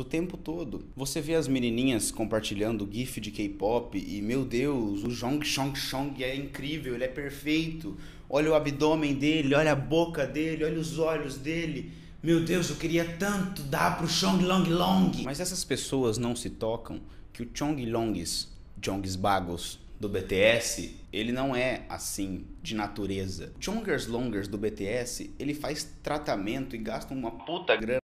o tempo todo. Você vê as menininhas compartilhando gif de K-pop e meu Deus, o Jong Chong Chong é incrível, ele é perfeito. Olha o abdômen dele, olha a boca dele, olha os olhos dele. Meu Deus, eu queria tanto dar pro Chong Long Long. Mas essas pessoas não se tocam que o Chong Longs, Jongs Bagos do BTS, ele não é assim de natureza. Chongers Longers do BTS, ele faz tratamento e gasta uma puta grana